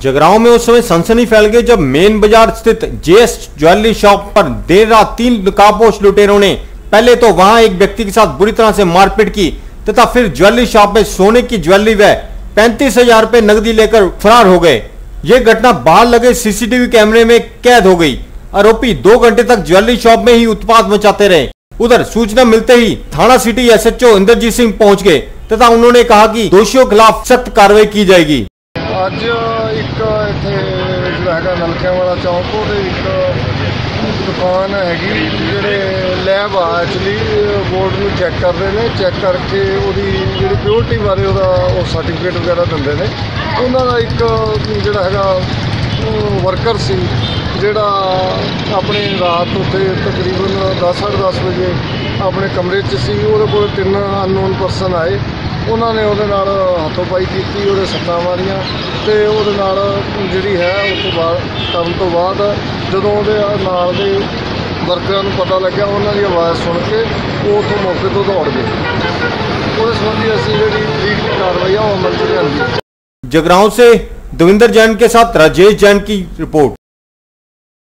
जगराओं में उस समय सनसनी फैल गई जब मेन बाज़ार स्थित जेस्ट ज्वेलरी शॉप पर देर रात तीन नकाबपोश लुटेरों ने पहले तो वहाँ एक व्यक्ति के साथ बुरी तरह से मारपीट की तथा फिर ज्वेलरी शॉप में सोने की ज्वेलरी व पैंतीस हज़ार रूपए नकदी लेकर फरार हो गए। ये घटना बाहर लगे सीसीटीवी कैमरे में कैद हो गई। आरोपी दो घंटे तक ज्वेलरी शॉप में ही उत्पाद मचाते रहे। उधर सूचना मिलते ही थाना सिटी एसएचओ इंद्रजीत सिंह पहुँच गए तथा उन्होंने कहा कि दोषियों के खिलाफ सख्त कार्रवाई की जाएगी। आज ਜਿਹੜਾ ਹੈਗਾ ਨਲਕਿਆਂ ਵਾਲਾ ਚੌਂਕ, ਉਹਦੇ ਇੱਕ ਦੁਕਾਨ ਹੈਗੀ, ਜਿਹੜੇ ਲੈਬ ਆ ਐਕਚੁਅਲੀ ਬੋਰਡ ਨੂੰ ਚੈੱਕ ਕਰਦੇ ਨੇ ਚੈੱਕ ਕਰਕੇ ਉਹਦੀ ਜਿਹੜੀ ਪਿਓਰਟੀ ਬਾਰੇ ਉਹਦਾ ਉਹ ਸਰਟੀਫਿਕੇਟ ਵਗੈਰਾ ਦਿੰਦੇ ਨੇ। ਉਹਨਾਂ ਦਾ ਇੱਕ, ਜਿਹੜਾ ਹੈਗਾ ਵਰਕਰ ਸੀ, ਜਿਹੜਾ ਆਪਣੇ ਰਾਤ ਉੱਤੇ ਤਕਰੀਬਨ 10:30 ਵਜੇ ਆਪਣੇ ਕਮਰੇ 'ਚ ਸੀ, ਉਹਦੇ ਕੋਲ ਤਿੰਨ ਅਨਨੋਨ ਪਰਸਨ ਆਏ। ਉਹਨਾਂ ਨੇ ਉਹਦੇ ਨਾਲ ਹੱਥੋਂ-ਪਾਈ ਕੀਤੀ ਉਹਦੇ ਸੱਟਾਂ ਮਾਰੀਆਂ ਤੇ ਉਹਦੇ ਨਾਲ ਜਿਹੜੀ ਹੈ ਉਸ ਤੋਂ ਬਾਅਦ ਕਰਨ ਤੋਂ ਬਾਅਦ ਜਦੋਂ ਉਹਦੇ ਨਾਲ ਦੇ ਵਰਕਰਾਂ ਨੂੰ ਪਤਾ ਲੱਗਿਆ ਉਹਨਾਂ ਦੀ ਆਵਾਜ਼ ਸੁਣ ਕੇ ਉਹ ਉੱਥੋਂ ਮੌਕੇ ਤੋਂ ਦੌੜ ਗਏ ਉਹਦੇ ਸੰਬੰਧੀ ਅਸੀਂ ਜਿਹੜੀ ਲੀਗਲ ਕਾਰਵਾਈ ਆ ਉਹ ਅਮਲ 'ਚ ਲਿਆਂਦੀ जगरांव से देवेंद्र जैन के साथ राजेश जैन की रिपोर्ट